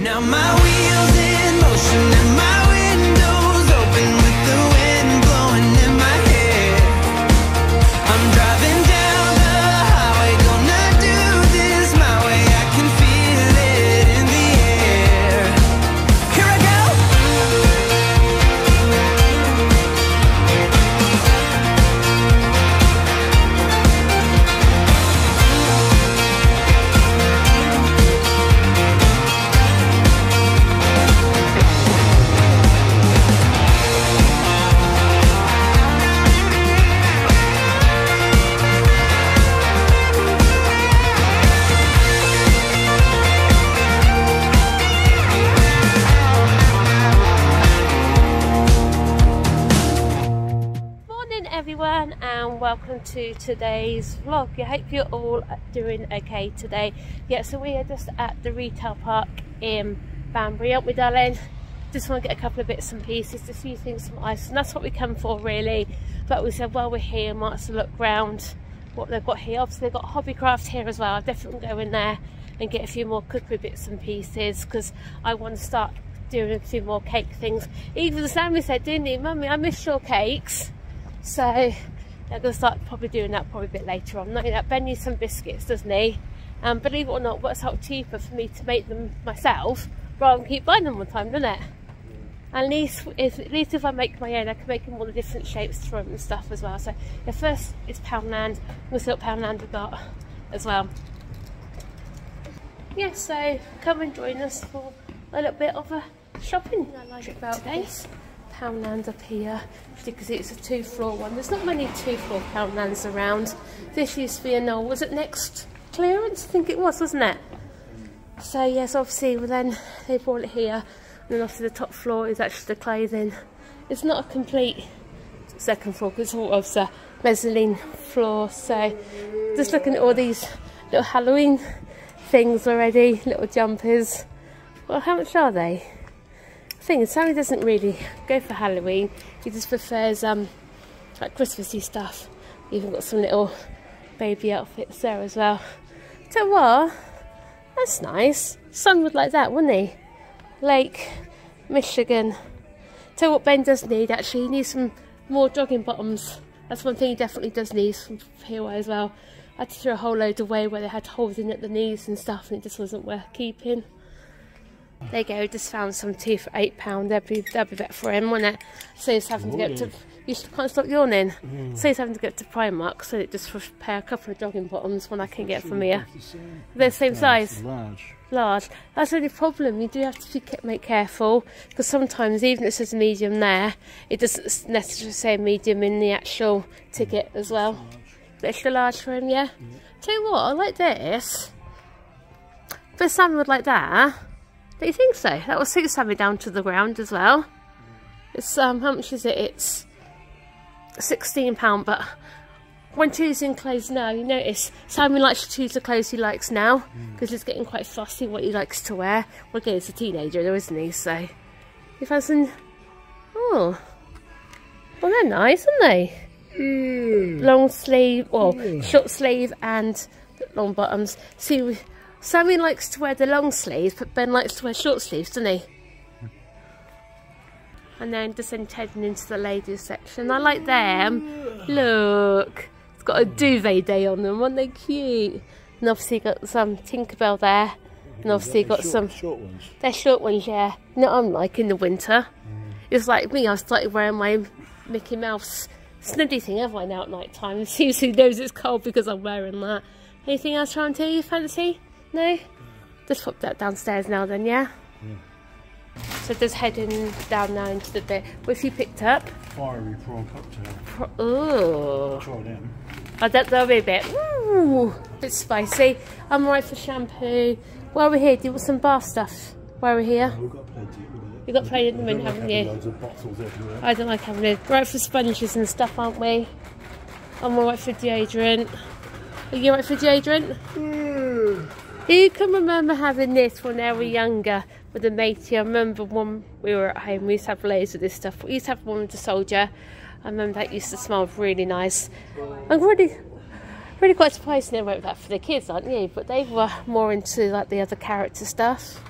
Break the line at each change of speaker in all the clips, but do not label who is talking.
Now my
welcome to today's vlog. I hope you're all doing okay today. Yeah, so we are just at the retail park in Banbury, aren't we darling? Just want to get a couple of bits and pieces, few things from ice and that's what we come for really. But we said well, we're here, might as well look round what they've got here. Obviously they've got Hobbycraft here as well. I'll definitely go in there and get a few more cookery bits and pieces because I want to start doing a few more cake things. Even the Sammy said, didn't he, Mummy, I miss your cakes. So I'm going to start probably doing that probably a bit later on. Knowing that Ben needs some biscuits, doesn't he? Um, believe it or not, works out cheaper for me to make them myself rather than keep buying them all the time, doesn't it? And at least, if, at least if I make my own, I can make them all the different shapes them and stuff as well. So the first is Poundland. We'll see what Poundland we've got as well. Yeah, so come and join us for a little bit of a shopping I like about today. Poundland up here because it's a two floor one. There's not many two floor Poundlands around. This used to be a Knoll. Was it next clearance? I think it was, wasn't it? So yes, obviously well then they brought it here and then obviously the top floor is actually the clothing. It's not a complete second floor because it's all of the mezzanine floor. So just looking at all these little Halloween things already, little jumpers. Well, how much are they? Thing Sammy doesn't really go for Halloween. He just prefers um like Christmassy stuff. Even got some little baby outfits there as well. You what, that's nice. Son would like that, wouldn't he? Lake Michigan. Tell what Ben does need actually, he needs some more jogging bottoms. That's one thing he definitely does need from here as well. I had to throw a whole load away where they had holes in at the knees and stuff and it just wasn't worth keeping. There you go, just found some tea for £8. That'd be, that'd be better for him, wouldn't it? So he's having to get to. You can't stop yawning. So he's having to get to Primark, so it just repair a couple of jogging bottoms when I can get from here. They're the same size?
Large.
Large. That's the only problem. You do have to be, make careful because sometimes, even if it says medium there, it doesn't necessarily say medium in the actual ticket as well. But extra large for him, yeah? Tell you what, I like this. But Sam would like that. Do you think so? That will suit Sammy down to the ground as well. It's um, how much is it? It's sixteen pound, but when choosing clothes now, you notice Sammy likes to choose the clothes he likes now hmm. because he's getting quite fussy what he likes to wear. Well, again, he's a teenager, though, isn't he? So he found some. Oh, well, they're nice, aren't they? Hmm. Long sleeve, or hmm. short sleeve, and long bottoms. See. Sammy likes to wear the long sleeves, but Ben likes to wear short sleeves, doesn't he? Hmm. And then just then heading into the ladies section. I like them. Look, it's got a duvet day on them. Aren't they cute? And obviously got some Tinkerbell there. And obviously got
short,
some.
short ones.
They're short ones, yeah. You know I'm like in the winter. Hmm. It's like me. I started wearing my Mickey Mouse snuddy thing, have I now at night time? Seems who knows it's cold because I'm wearing that. Anything else trying to you fancy? No? Just pop that downstairs now then, yeah? So just heading down now into the bit. What you picked up?
Fiery prawn cocktail.
Pro- Ooh.
Try them.
I don't that'll be a bit ooh, bit spicy. I'm alright for shampoo. While we're here, do you want some bar stuff? While we're here?
We've got plenty.
You've got plenty at the
we?
minute, haven't you?
Loads of bottles everywhere.
I don't like having it. Right for sponges and stuff, aren't we? I'm alright for deodorant. Are you alright for deodorant? Mm, Who can remember having this when they were younger with a matey? I remember when we were at home, we used to have loads of this stuff. We used to have one with the soldier. I remember that used to smell really nice. I'm really, really quite surprised they wrote that for the kids, aren't you? But they were more into like the other character stuff.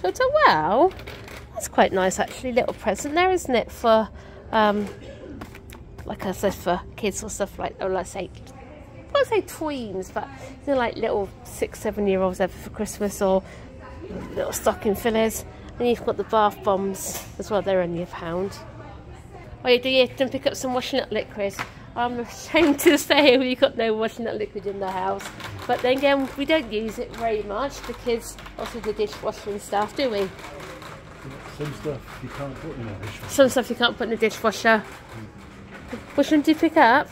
So I thought, wow, that's quite nice actually. Little present there, isn't it? For, um, like I said, for kids or stuff like, or let's say, I won't say tweens, but you know, like little six, seven year olds ever for Christmas or little stocking fillers. And you've got the bath bombs as well, they're only a pound. Oh, you do you didn't pick up some washing up liquid? I'm ashamed to say we've got no washing up liquid in the house. But then again, we don't use it very much because also the dishwasher and stuff, do we?
Some stuff you can't put in a dishwasher.
Some stuff you can't put in the dishwasher. Which one did you pick up?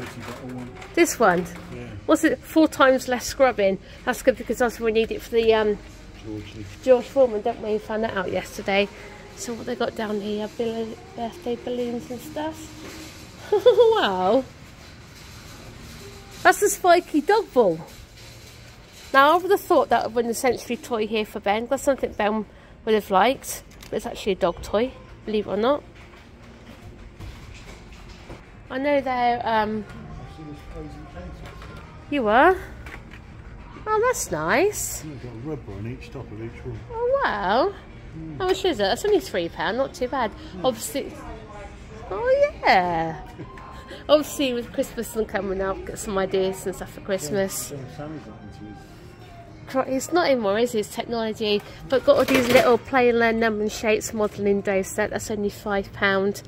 One.
This one.
Yeah.
What's it? Four times less scrubbing. That's good because also we need it for the um,
Georgie.
George Foreman, don't we? We Found that out yesterday. So what they got down here? Birthday balloons and stuff. wow. That's a spiky dog ball. Now I would have thought that would have been a sensory toy here for Ben. That's something Ben would have liked. But it's actually a dog toy, believe it or not. I know they're um
See this frozen pencils?
you were. Oh that's nice.
They've got rubber on each top of each one.
Oh wow. How much is it? That's only three pound, not too bad. Obviously Oh yeah. Obviously with Christmas and coming up, get some ideas and stuff for Christmas.
So
It's not anymore, is it? It's technology. But got all these little play and learn number shapes modelling dough set. That's only five pound.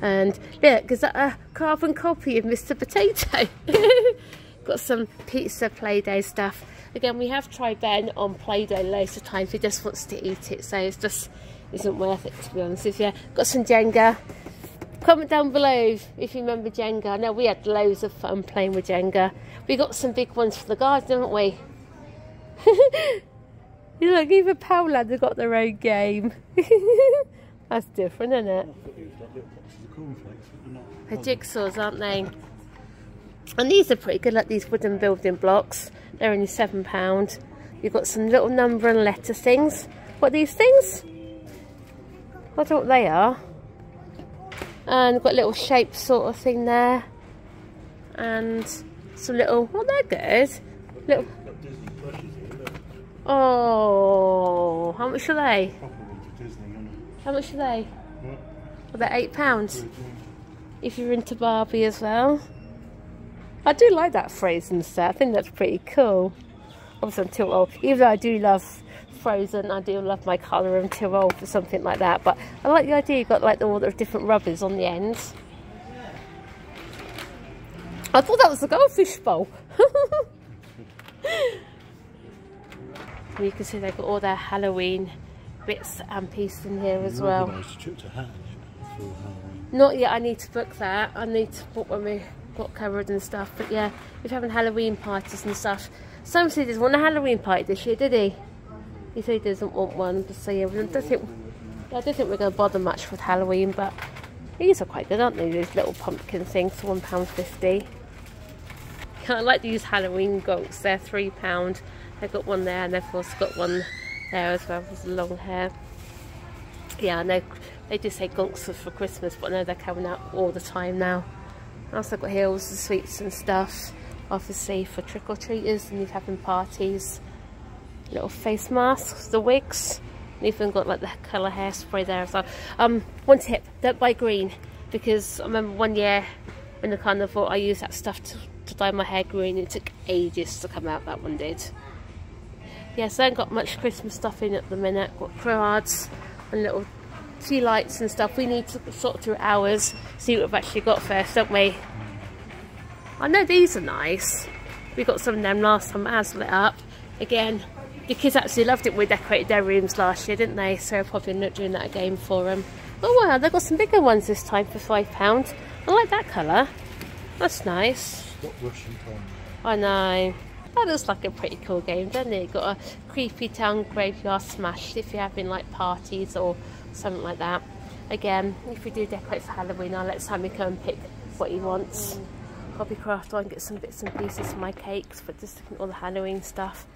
And look, is that a carbon copy of Mr. Potato? got some pizza Play-Doh stuff. Again, we have tried Ben on Play-Doh loads of times. He just wants to eat it, so it's just isn't worth it to be honest with you. Got some Jenga. Comment down below if you remember Jenga. I know we had loads of fun playing with Jenga. We got some big ones for the garden, didn't we? you look, even Poundland have got their own game. That's different, isn't it?
They're.
Jigsaws, aren't they? And these are pretty good, like these wooden building blocks. They're only seven pound. You've got some little number and letter things. What are these things? I don't know what they are. And got a little shape sort of thing there. And some little, well they're good. Little,
Got Disney plushies here, look.
Oh, how much are they?
Proper ones for Disney,
How much are they?
What?
Are they eight pounds? If you're into Barbie as well. I do like that Frozen set. I think that's pretty cool. Obviously, I'm too old. Even though I do love Frozen, I do love my colour. I'm too old for something like that. But I like the idea you've got like all the different rubbers on the ends. I thought that was a goldfish bowl. And you can see they've got all their Halloween bits and pieces in here as well.
Organised, chucked a hat in it for Halloween.
Not yet. I need to book that. I need to book when we got covered and stuff. But yeah, we're having Halloween parties and stuff. Sam said he doesn't want a Halloween party this year, did he? He said he doesn't want one. But so yeah, we don't think. I don't think we're going to bother much with Halloween, but these are quite good, aren't they? These little pumpkin things for one pound fifty. I like these Halloween goats. They're three pound. They've got one there, and they've also got one there as well with the long hair. Yeah, I know they do say gonks for Christmas, but I know they're coming out all the time now. I also got here all the sweets and stuff, obviously for trick or treaters and you're having parties. Little face masks, the wigs, and even got like the colour hairspray there as well. Um, one tip: don't buy green because I remember one year in the carnival I used that stuff to, to dye my hair green. It took ages to come out. That one did. Yes, I haven't got much Christmas stuff in at the minute. Got cards and little tea lights and stuff. We need to sort through ours, see what we've actually got first, don't we? I know these are nice. We got some of them last time as lit up. Again, the kids actually loved it. We decorated their rooms last year, didn't they? So probably not doing that again for them. Oh wow, they've got some bigger ones this time for £5. I like that colour. That's nice.
Stop rushing time.
I know. That looks like a pretty cool game, doesn't it? Got a creepy town graveyard smashed if you're having like parties or something like that. Again, if we do decorate for Halloween, I'll let Sammy come and pick what he wants. Hobbycraft, I get some bits and pieces for my cakes, but just looking at all the Halloween stuff.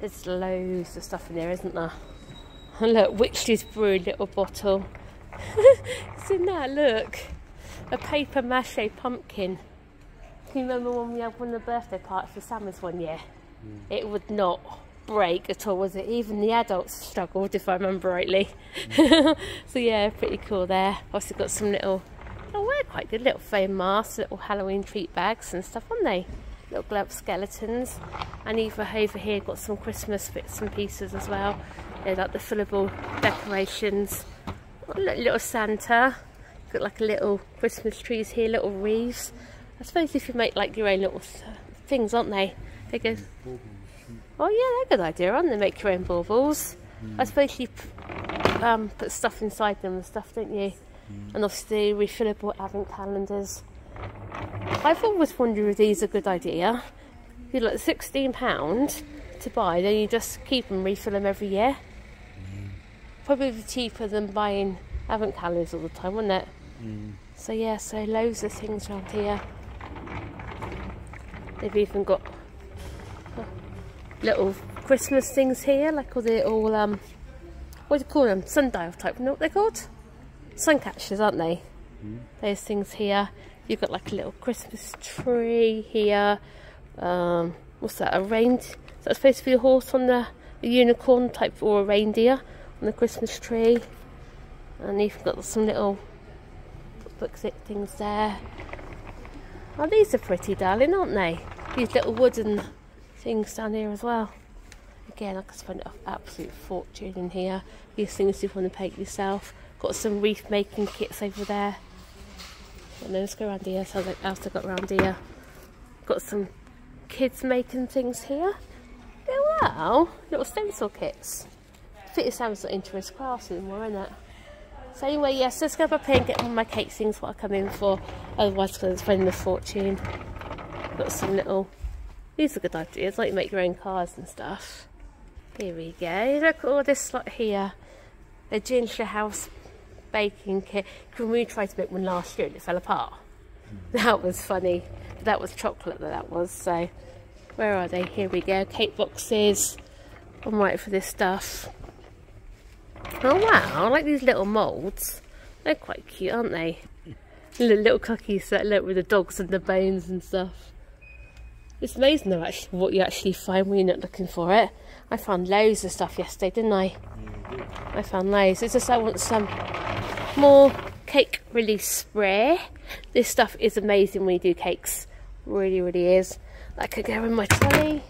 There's loads of stuff in there, isn't there? And look, Witch's Brew little bottle. Isn't that, look? A paper mache pumpkin. Can you remember when we had one of the birthday parties for Sammers one year? Hmm. It would not break at all, was it? Even the adults struggled, if I remember rightly. Hmm. so yeah, pretty cool there. Also got some little, oh, they're quite good little foam masks, little Halloween treat bags and stuff, aren't they? Little glove skeletons. And even over here got some Christmas bits and pieces as well. They're like the fillable decorations. Little Santa. Got like a little Christmas trees here, little wreaths. I suppose if you make like your own little things, aren't they? They go Oh yeah, they're a good idea, aren't they? Make your own baubles. Hmm. I suppose you um, put stuff inside them and stuff, don't you? Hmm. And obviously refillable advent calendars. I've always wondered if these are a good idea. You're like sixteen pound to buy, then you just keep them, refill them every year. Hmm. Probably cheaper than buying advent calendars all the time, wouldn't it? So yeah, so loads of things around here. They've even got little Christmas things here, like all the all um, what do you call them? Sundial type. You know what they're called? Sun catchers, aren't they? Those things here. You've got like a little Christmas tree here. Um, what's that? A rein? Is that supposed to be a horse on the a unicorn type or a reindeer on the Christmas tree? And you've got some little book things there. Oh, these are pretty, darling, aren't they? These little wooden things down here as well. Again, I could spend an absolute fortune in here. These things you want to paint yourself. Got some wreath making kits over there. And then let's go around here. So I got around here? Got some kids making things here. Oh wow, little stencil kits. Sam's not into his crafts anymore, isn't it? So anyway, yes, let's go up here and get one of my cake things what I come in for. Otherwise, because I'm spending a fortune. Got some little these are good ideas, like you make your own cars and stuff. Here we go. Look at all this lot here. The ginger house baking kit. When we tried to make one last year and it fell apart. Hmm. That was funny. That was chocolate that that was. So, where are they? Here we go. Cake boxes. I'm waiting for this stuff. Oh wow, I like these little moulds. They're quite cute, aren't they? Little, cookies that look with the dogs and the bones and stuff. It's amazing though actually what you actually find when you're not looking for it. I found loads of stuff yesterday, didn't I? I found loads. It's just I want some more cake release spray. This stuff is amazing when you do cakes. Really, really is. That could go in my trolley.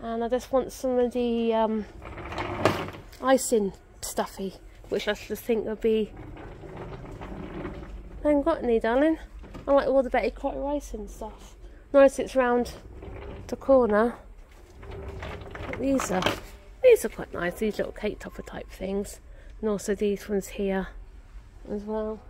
And I just want some of the um, icing stuffy, which I just think would be. I haven't got any, darling. I like all the Betty Crocker icing stuff. Nice, it's round the corner. These are these are quite nice. These little cake topper type things, and also these ones here as well.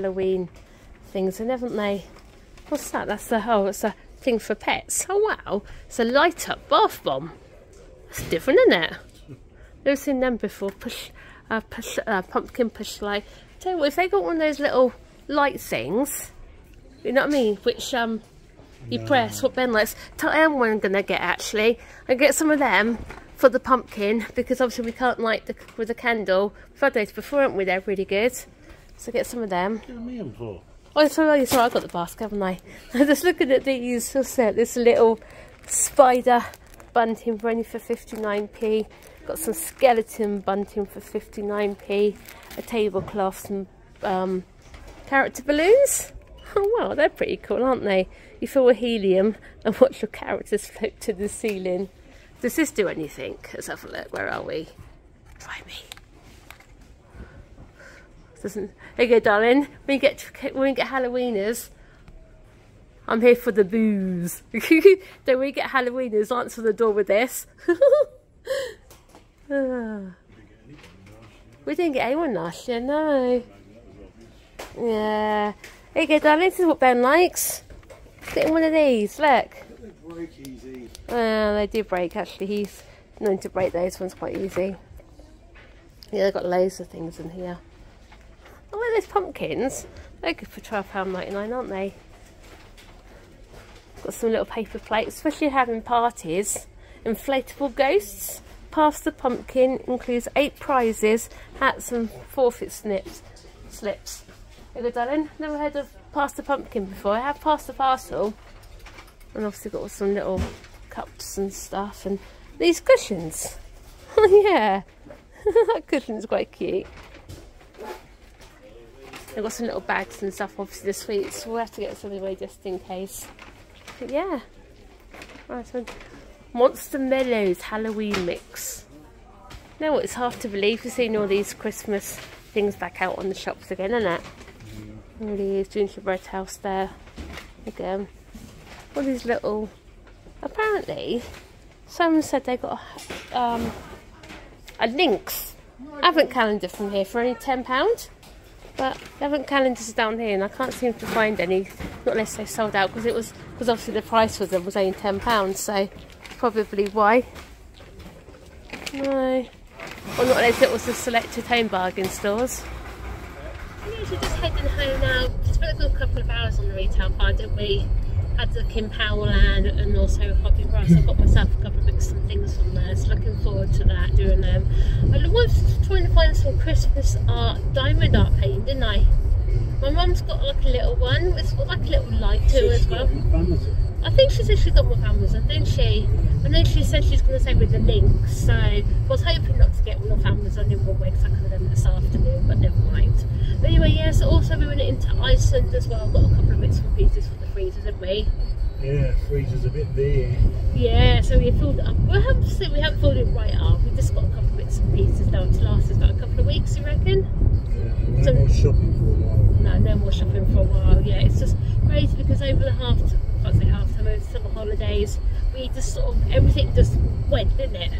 Halloween things, and haven't they? What's that? That's the oh, it's a thing for pets. Oh wow, it's a light up bath bomb. That's different, isn't it? Never seen them before. Push, uh, push, uh, pumpkin push light. Tell you what, if they got one of those little light things, you know what I mean? Which um, you
No.
press. What Ben likes. Tell what I'm gonna get actually. I get some of them for the pumpkin because obviously we can't light the, with a candle. We've had those before, haven't we? They're really good. So get some of them.
What you mean for?
Oh, sorry, sorry, I got the basket, haven't I? I'm just looking at these. What's that? This little spider bunting for only for 59p. Got some skeleton bunting for 59p. A tablecloth, some um, character balloons. Oh, wow, they're pretty cool, aren't they? You fill with helium and watch your characters float to the ceiling. Does this do anything? Let's have a look. Where are we? Try me. Doesn't. You go, darling. When you get when we get Halloweeners, I'm here for the booze. Don't we get Halloweeners, answer the door with this. We didn't get anyone last year, no. Yeah. You go, darling. This is what Ben likes. Getting one of these. Look. Well, they do break actually. He's known to break those ones quite easy. Yeah, they've got loads of things in here. Those pumpkins. They're good for £12.99, aren't they? Got some little paper plates, especially having parties. Inflatable ghosts. Pass the pumpkin includes eight prizes, hats and forfeit snips, slips. You darling. Never heard of Pass the Pumpkin before. I have passed the parcel. And obviously got some little cups and stuff and these cushions. Yeah, that cushion's quite cute. I've got some little bags and stuff, obviously the sweets. So We'll have to get some away just in case. But yeah. Right, so Monster Mellows Halloween mix. Now it's hard to believe we're seeing all these Christmas things back out on the shops again, isn't it? It really is. Gingerbread house there again. All these little. Apparently, someone said they got a, um, a Lynx advent calendar from here for only £10. But the advent calendars down here and I can't seem to find any, not unless they sold out because it was, because obviously the price for them was only £10, so probably why. No. Or not unless it was the selected home bargain stores. We usually just heading home now. Just Spent a good couple of hours on the retail park, didn't we? Had the Kim Powell and also Hobbycraft. I got myself a couple of books and things from there, so looking forward to that, doing them. I was trying to find some Christmas art, diamond art painting, didn't I? My mum's got like a little one, it's got like a little light too as well. I think she said she got with Amazon, didn't she? And then she said she's going to send me the link. So I was hoping not to get one off Amazon in one way because I could have done it this afternoon, but never mind. But anyway, yes, also we went into Iceland as well. Got a couple of bits and pieces for the freezer, didn't we?
Yeah, freezer's a bit big.
Yeah, so we filled it up. We haven't, we haven't filled it right up. We just got a couple of bits and pieces down to last us about a couple of weeks, you reckon?
Yeah, no
So-
more shopping for a while.
No, no more shopping for a while. Yeah, it's just crazy because over the half, I say half time, over the summer holidays, we just sort of everything just went, didn't it?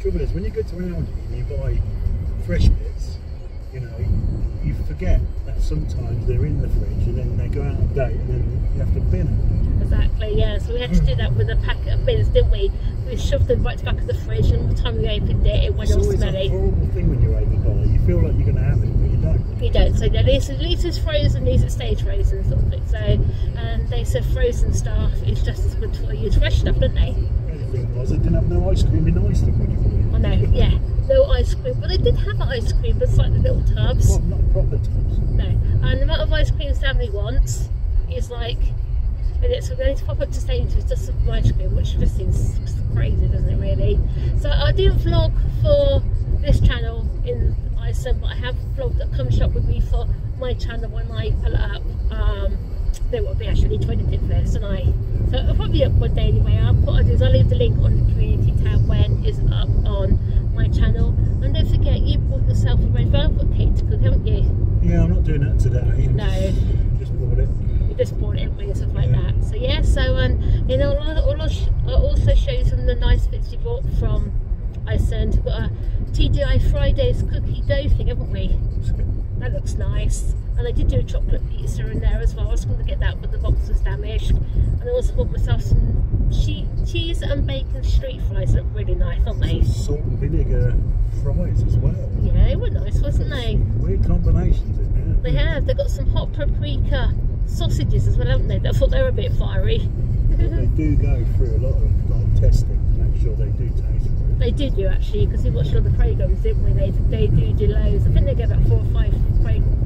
Trouble is, when you go to Aldi and you buy fresh bits, you know, you forget that sometimes they're in the fridge and then they go out of date and then you have to bin them.
Exactly. Yeah. So we had to do that with a packet of bins, didn't we? We shoved them right to the back of the fridge, and by the time we opened it, it went
It's
all
always a
smelly.
horrible thing when you're over buy. You feel like you're going to have it, but you don't.
At least, at it's frozen, these are stage frozen, sort of thing. So, and they said frozen stuff is just as good for you as fresh stuff, don't they?
The thing was, they didn't have no ice cream in would you
I know. Yeah. No ice cream, but they did have ice cream, but it's like the little tubs.
Well, not proper tubs.
No. And the amount of ice cream Stanley wants is like, and it's going to pop up to Sainsbury's just some ice cream, which just seems crazy, doesn't it, really? So I didn't vlog for this channel in Iceland, but I have a vlogged at Come Shop with me for my channel when I pull it up. Um, there will be actually 20th first, and I. So it'll probably be up one day anyway. I'll, what I'll do is I'll leave the link on the community tab when it's up on my channel. And don't forget, you bought yourself a red velvet cake to cook, haven't you?
Yeah, I'm not doing that today.
No.
Just, just bought it.
we just bought it and stuff like that. So yeah, so um, you know, I'll, I'll, I'll also show you some of the nice bits you bought from Iceland. Got TGI Fridays cookie dough thing, haven't we? That looks nice. And I did do a chocolate pizza in there as well. I was going to get that, but the box was damaged. And I also bought myself some che- cheese and bacon street fries. Look really nice, aren't they?
Salt and vinegar fries as well.
Yeah, they were nice, wasn't they?
Weird combinations in
They
there.
have. They've got some hot paprika sausages as well, haven't they? I thought they were a bit fiery.
they do go through a lot of like testing to make sure they do taste.
They did do actually because we watched all the programs, didn't we? They they do do loads. I think they get about four or five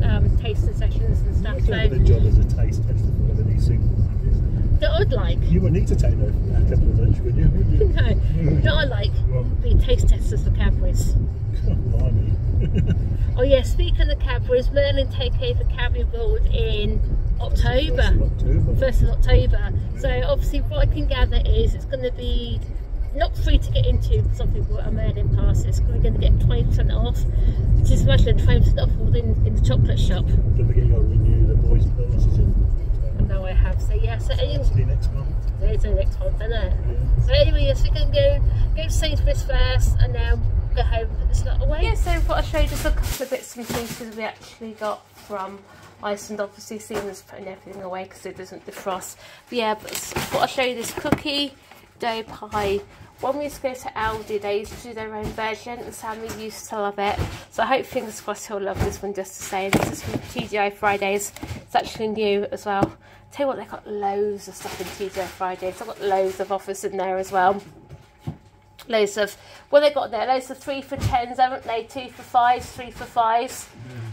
um, tasting sessions and stuff. So
the job as a taste tester for one of these supermarkets?
that I'd like.
You wouldn't need to take no that couple of lunch, would you?
No, that I like.
Well,
Be taste testers for Cadbury's. Oh yeah, speaking of the Cadbury's, Merlin take over Cadbury World in October.
October.
first of October. So obviously, what I can gather is it's going to be not free to get into because some people are Merlin passes. Because we're going to get twenty percent off, which is imagine twenty percent off all in, in the chocolate shop.
Don't forget you got renew the boys' passes in
And now I have. So yeah. So anyway,
Actually, next month.
there's the next month, isn't it?
Yeah.
So anyway, yes, we can go go to Sainsbury's first, and then go home and put this lot away. Yeah. So I thought I'd show you just a couple of bits and pieces we actually got from. Iceland obviously seeing us putting everything away because it doesn't defrost. But yeah, but s- thought I'd show you this cookie dough pie. When we used to go to Aldi, they used to do their own version, and Sammy used to love it. So I hope, fingers crossed, he'll love this one just the same. This is from TGI Fridays. It's actually new as well. Tell you what, they've got loads of stuff in TGI Fridays. They've got loads of offers in there as well. Loads of, well, they got there loads of three for tens, haven't they? Two for fives, three for fives.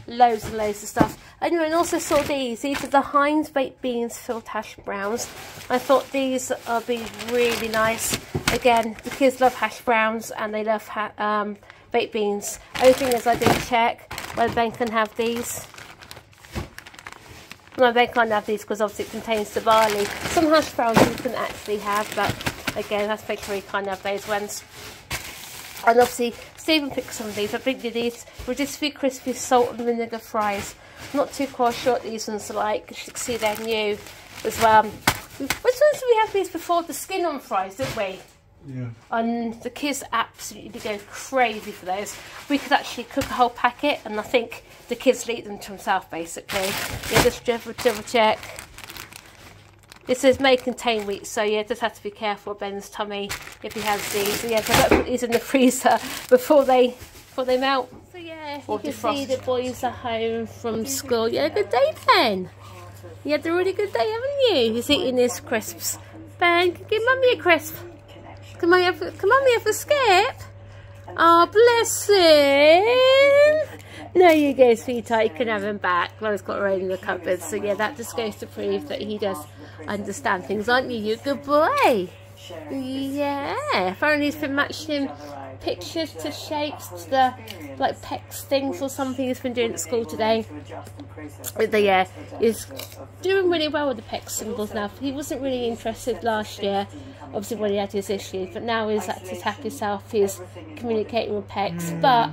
Loads and loads of stuff. Anyway, and also saw these. These are the Heinz baked beans filled hash browns. I thought these would be really nice. Again, the kids love hash browns and they love ha- um, baked beans. Only thing is, I didn't check whether Ben can have these. No, they can't have these because obviously it contains the barley. Some hash browns you can actually have, but again, that's sure you can't those ones. And obviously, Stephen picked some of these. I think these were just sweet, crispy salt and vinegar fries. not too quite sure what these ones are like. You can see they're new as well. Which ones did we have these before? The skin on fries, didn't we?
Yeah.
and the kids absolutely go crazy for those. We could actually cook a whole packet, and I think the kids eat them to themselves basically. Yeah, just double, double check. It says may contain wheat, so yeah, just have to be careful of Ben's tummy if he has these. So yeah, so don't put these in the freezer before they before they melt. So yeah, you can see the boys are home from school. Yeah, good day, Ben. You had a really good day, haven't you? He's eating his crisps. Ben, give mummy a crisp. Can I have, can mummy have a skip? Oh, bless him. No, you go, sweetheart. You can have him back. Mum's got her own in the cupboard. So, yeah, that just goes to prove that he does understand things, aren't you? You're a good boy. Yeah. Apparently, he's been matching pictures to shapes to the, like, PECS things or something he's been doing at school today. But the, yeah, he's doing really well with the PECS symbols now. He wasn't really interested last year, obviously when he had his issues, but now he's had to tap himself, he's communicating with PECS. But,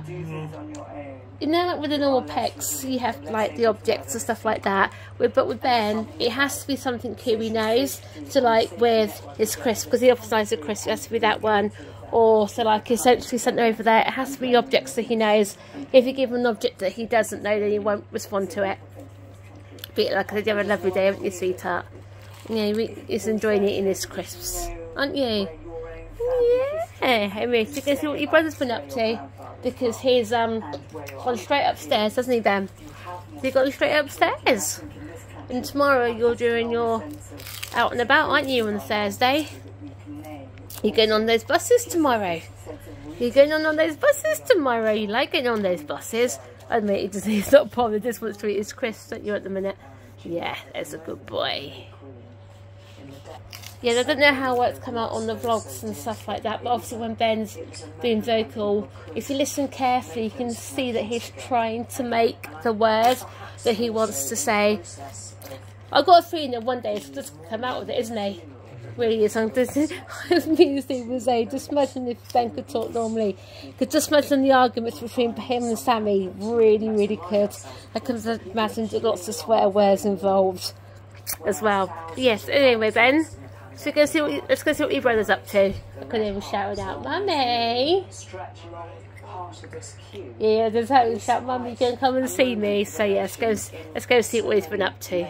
you know, like with the normal PECS, you have like the objects and stuff like that. With, but with Ben, it has to be something Kiwi knows. So, like with his crisp, because he emphasised the crisp, it has to be that one. Or, so like essentially something over there, it has to be objects that he knows. If you give him an object that he doesn't know, then he won't respond to it. But like I said, you have a lovely day, haven't you, sweetheart? Yeah, he's enjoying eating his crisps, aren't you? Yeah. Anyway, so you can see what your brother's been up to because he's um gone straight upstairs, hasn't he, Ben? He gone straight upstairs. And tomorrow you're doing your out and about, aren't you, on Thursday? You're going on those buses tomorrow. You're going on, on those buses tomorrow. You like getting on those buses. I doesn't, he's not bothered. This to eat his crisps, don't you, at the minute? Yeah, there's a good boy. Yeah, I don't know how it's come out on the vlogs and stuff like that, but obviously when Ben's being vocal, if you listen carefully, you can see that he's trying to make the words that he wants to say. I've got a feeling that one day it's just come out with it, isn't he? Really is. I'm just, me Steve was saying, just imagine if Ben could talk normally. Could just imagine the arguments between him and Sammy. Really, really could. I could imagine lots of swear words involved as well. Yes, anyway, Ben. So go see what let's go see what your brother's up to. I couldn't even shout out, Mummy! Yeah, there's how you shout, Mummy, you can come and see me. So yeah, let's go, let's go see what he's been up to.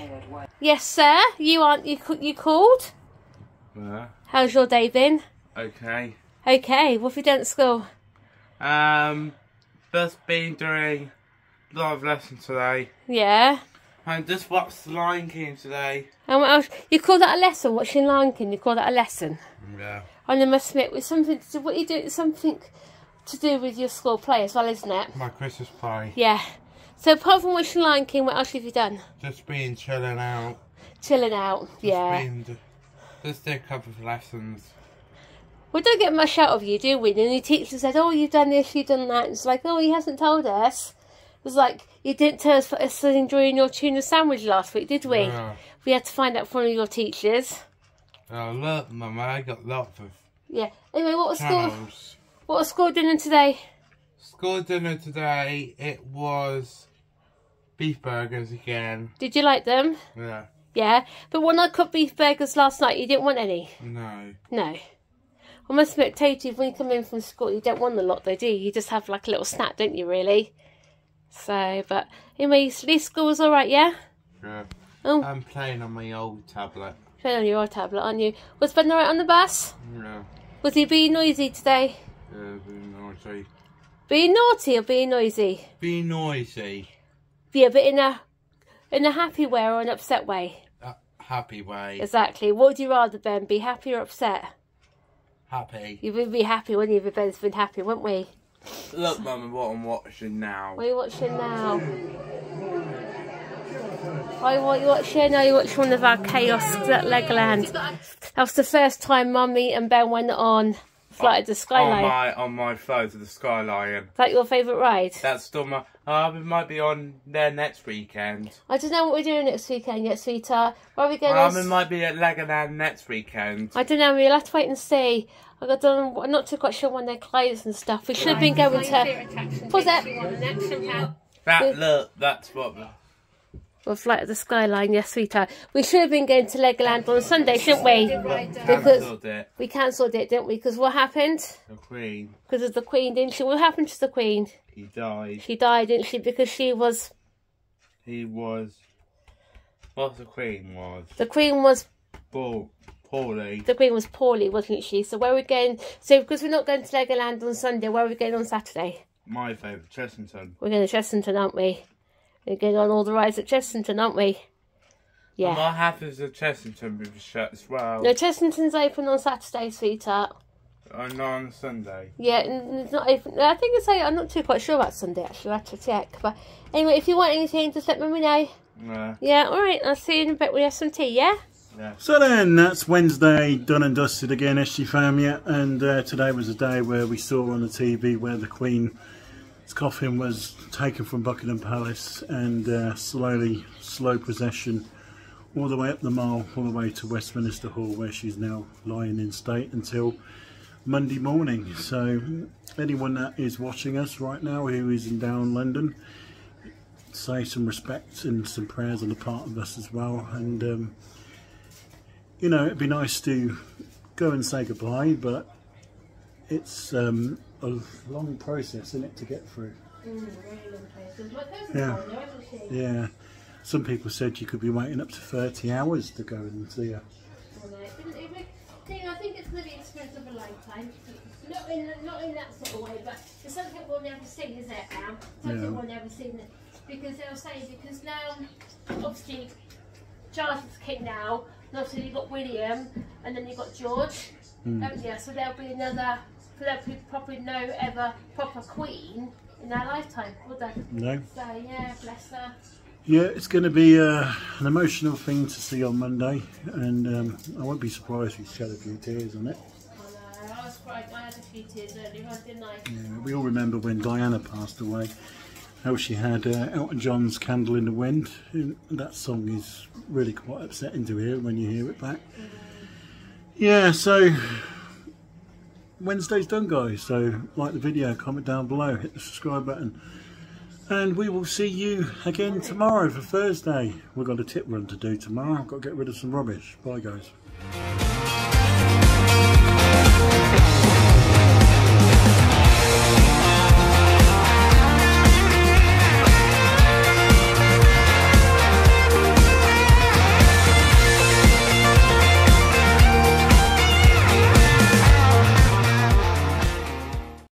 Yes, sir. You aren't you? You called?
Yeah,
How's your day been?
okay.
Okay. What have you done at school?
Um, just been doing a lot of lessons today.
Yeah.
I just watched The Lion King today.
And what else? You call that a lesson? Watching Lion King, you call that a lesson?
Yeah.
And I must admit, with something to do, what you do, it's something to do with your school play as well, isn't it?
My Christmas play.
Yeah. So apart from watching Lion King, what else have you done?
Just been chilling out.
Chilling out.
Just
Yeah.
Been, just did a couple of lessons.
We don't get much out of you, do we? And your teacher said, "Oh, you've done this, you've done that." It's like, "Oh, he hasn't told us." Was like you didn't tell us for us enjoying your tuna sandwich last week, did we?
Yeah.
We had to find out from one of your teachers.
Oh, look, Mum, I got lots of
Yeah. Anyway, what was school? What was school dinner today?
School dinner today, it was beef burgers again.
Did you like them?
Yeah.
Yeah. But when I cooked beef burgers last night, you didn't want any.
No.
No. I must admit, Tati, when you come in from school, you don't want a lot, though, do you? You just have like a little snack, don't you? Really. So, but anyway, school was all right, yeah.
Yeah.
Oh.
I'm playing on my old tablet.
Turn on your old tablet, aren't you? Was Ben alright on the bus?
Yeah.
Was he being noisy today?
Yeah, be noisy.
Being naughty or being noisy?
Be noisy.
Yeah, but in a in a happy way or an upset way.
Uh, happy way.
Exactly. What would you rather, Ben? Be happy or upset?
Happy.
You would be happy, wouldn't you? If Ben's been happy, wouldn't we?
Look, Mum, what I'm watching now.
What are you watching now? I what you watching now? You watching one of our chaos at Legoland. That was the first time Mummy and Ben went on Flight of the
On
Sky Lion.
my on my phone to the Sky Lion.
Is that your favourite ride?
That's still my. Uh, we might be on there next weekend.
I don't know what we're doing next weekend yet, sweetheart. Where are we going?
Um,
on
it might be at Legoland next weekend.
I don't know. We'll have to wait and see. I got done. I'm not too quite sure when they're closed and stuff. We should have been going to. What's that?
That look, that's what.
Well, Flight of the Sky Lion, yes, sweetheart. We should have been going to Legoland on Sunday, shouldn't we? Because
Cancelled it.
we cancelled it, didn't we? Because what happened?
The Queen,
Because of the Queen, didn't she? What happened to the Queen?
he died.
She died, didn't she? Because she was
He was. What the Queen was?
the Queen was
Paul, poorly.
the Queen was poorly, wasn't she? So where are we going? So because we're not going to Legoland on Sunday, where are we going on Saturday?
My favourite, Chessington.
We're going to Chessington, aren't we? We're going on all the rides at Chessington, aren't we?
And
Yeah.
what happens at Chessington with the shut as well?
No, Chessington's open on Saturday, sweetheart.
And on Sunday.
Yeah, and it's not open. I think it's. Like, I'm not too quite sure about Sunday actually. I have to check. But anyway, if you want anything, just let me know.
Yeah.
Yeah, all right. I'll see you in a bit. We have some tea. Yeah. Yeah.
So then, that's Wednesday, done and dusted again, SG fam, yeah. And uh, today was a day where we saw on the TV where the Queen's coffin was taken from Buckingham Palace and uh, slowly, slow procession all the way up the mile, all the way to Westminster Hall, where she's now lying in state until Monday morning. So, anyone that is watching us right now who is in down London, say some respect and some prayers on the part of us as well. And um, you know, it'd be nice to go and say goodbye, but it's um, a long process, isn't it, to get through? Mm, yeah. Yeah. Some people said you could be waiting up to 30 hours to go and see her.
I think it's to experience of a lifetime. Not in, not in that sort of way, but it's something we'll never see, is it now? Something
Yeah.
we'll never see. Because they'll say, because now, obviously, Charles is king now, and obviously you've got William, and then you've got George, hmm. haven't you? So there'll be another, probably no ever proper queen in their lifetime, would there?
No?
So yeah, bless her.
Yeah, it's going to be uh, an emotional thing to see on Monday, and um, I won't be surprised if you shed a few tears on it.
I know, I was crying, I had a few tears earlier on, didn't I?
Yeah, we all remember when Diana passed away, how she had uh, Elton John's Candle in the Wind. And that song is really quite upsetting to hear when you hear it back. Yeah, so Wednesday's done, guys. So like the video, comment down below, hit the subscribe button. And we will see you again tomorrow for Thursday. We've got a tip run to do tomorrow. I've got to get rid of some rubbish. Bye, guys.